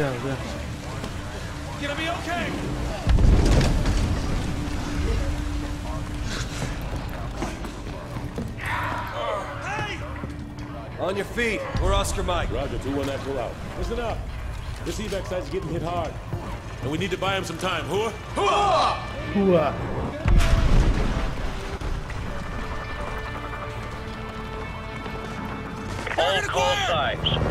yeah. Gonna be okay. On your feet. We're Oscar Mike. Roger, 2-1 pull out. Listen up. This evac site's getting hit hard. And we need to buy him some time. Hua? Hua! Hua. All call signs.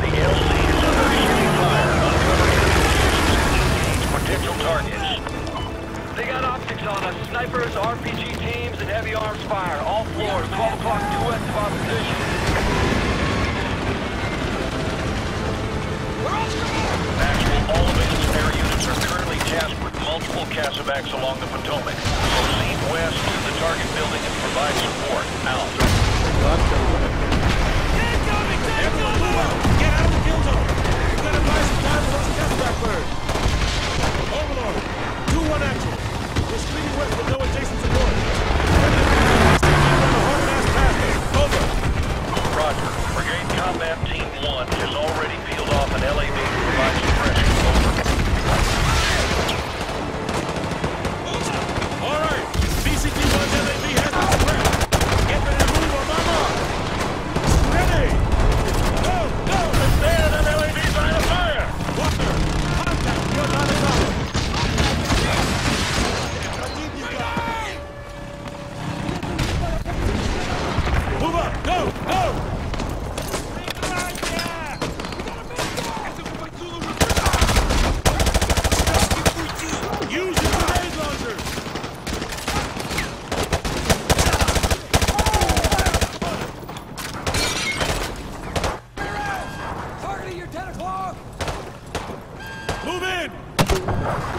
In! Move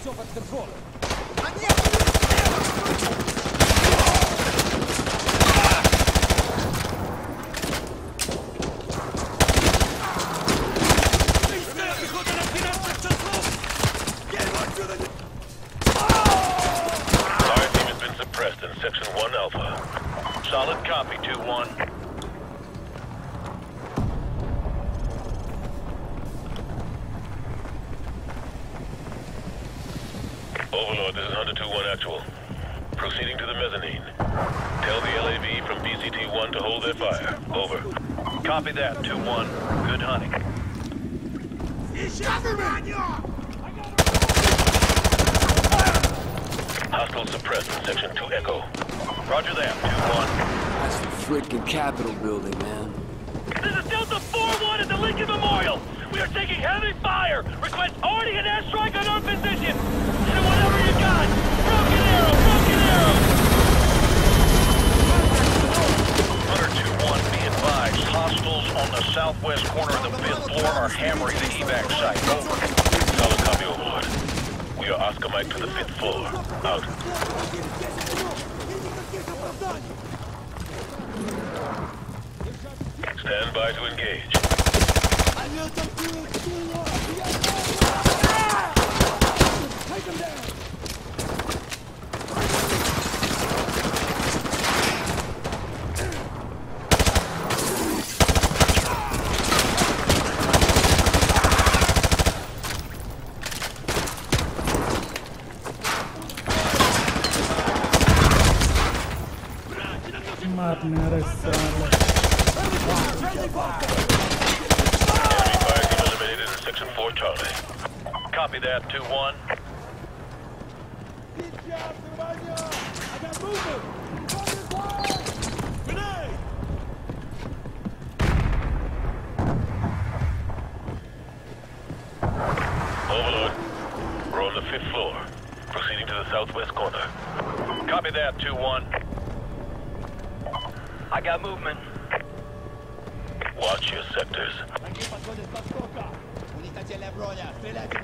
все под контролем. Пехота на 12 часов. Fire team has been suppressed in Section 1 Alpha. Solid copy, 2-1. Hostile suppressed in Section 2 Echo. Roger that, 2-1. That's the freaking Capitol building, man. This is Delta 4-1 at the Lincoln Memorial. We are taking heavy fire. Request already an airstrike on our position. And whatever you got. Broken arrow, broken arrow. Hunter 2-1, be Evac hostiles on the southwest corner of the fifth floor are hammering the evac site. Over. Solid copy, Overlord. We are Oscar Mike to the fifth floor. Out. Stand by to engage. Ah! Take him down! the fifth floor. Proceeding to the southwest corner. Copy that, 2-1. I got movement. Watch your sectors.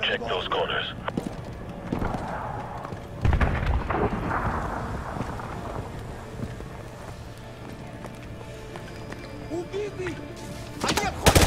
Check those corners. Убитый! Они обходят!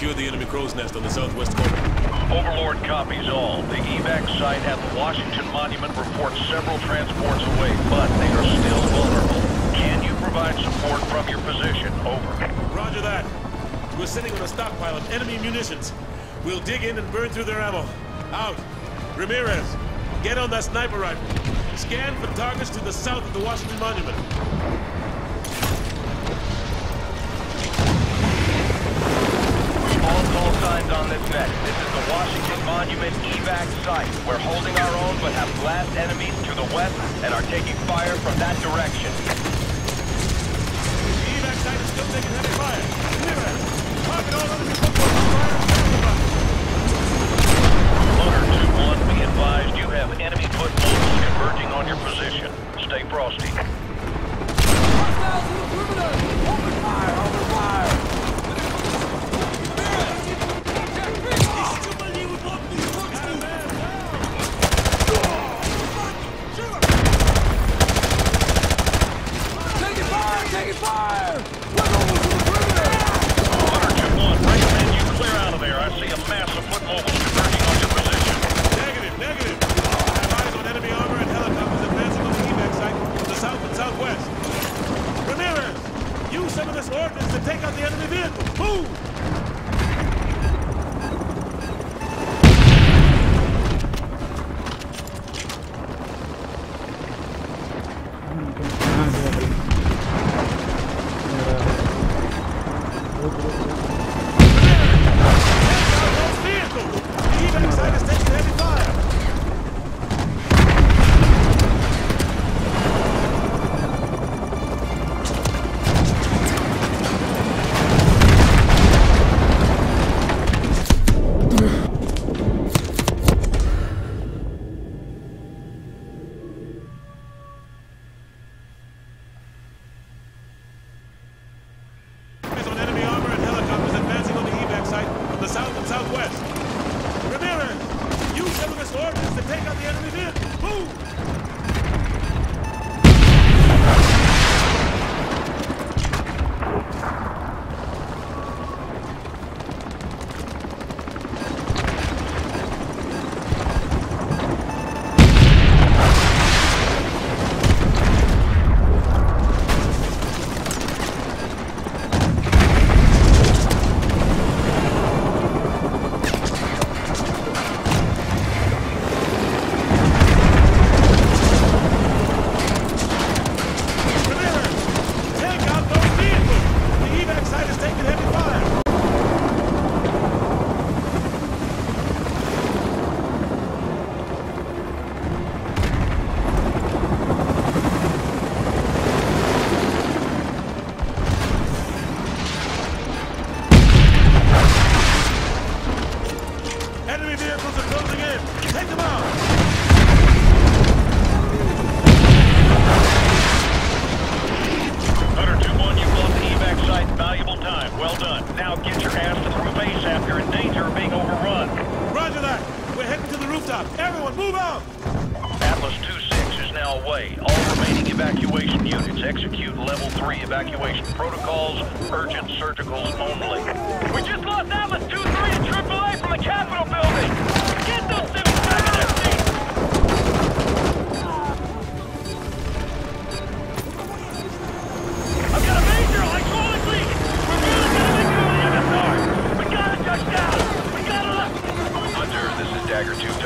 Secured the enemy crow's nest on the southwest corner. Overlord copies all. The evac site at the Washington Monument reports several transports away, but they are still vulnerable. Can you provide support from your position? Over. Roger that. We're sitting on a stockpile of enemy munitions. We'll dig in and burn through their ammo. Out. Ramirez, get on that sniper rifle. Scan for targets to the south of the Washington Monument. Signs on this net. This is the Washington Monument evac site. We're holding our own but have blast enemies to the west and are taking fire from that direction. The evac site is still taking heavy fire. Ramirez, target all enemy football fire. Hunter 2-1, be advised you have enemy foot mobiles converging on your position. Stay frosty. Hostiles in the perimeter! Open fire! Open fire! Taking fire! Taking fire! To the perimeter! Hunter 2-1, recommend you clear out of there. I see a mass of foot mobiles converging on your position. Negative, negative. Have eyes on enemy armor and helicopters advancing on the evac site to the south and southwest. Ramirez, use some of this ordnance to take out the enemy vehicle. Move! out! Atlas 2-6 is now away. All remaining evacuation units execute level 3 evacuation protocols, urgent surgicals only. We just lost Atlas 2-3 and AAA from the Capitol building!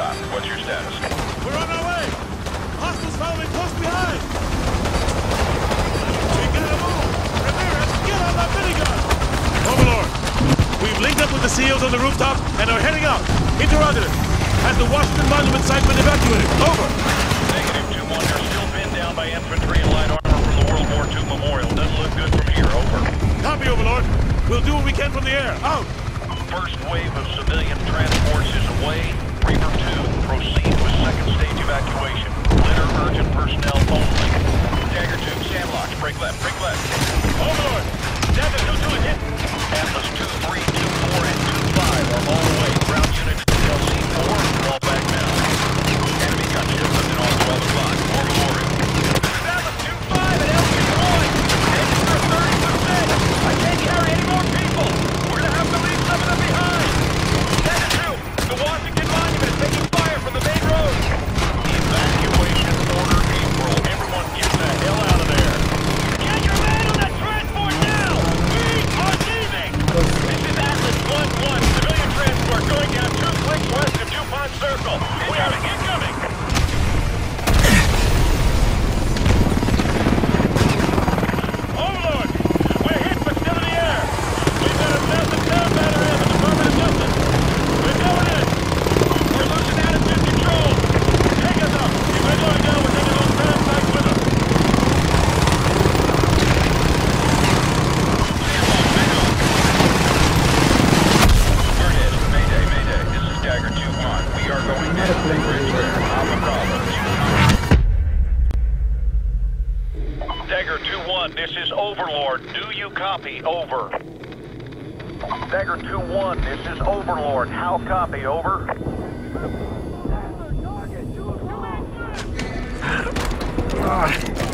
Cop. What's your status? We're on our way! Hostiles following close behind! We gotta move! Ramirez, get on that minigun! Overlord, we've linked up with the SEALs on the rooftop and are heading out. Interrogative. Has the Washington Monument site been evacuated? Over. Negative 2-1. They're still pinned down by infantry and light armor from the World War II Memorial. Doesn't look good from here. Over. Copy, Overlord. We'll do what we can from the air. Out! First wave of civilian transports is away. 2-1, this is Overlord. How copy, over? Ah.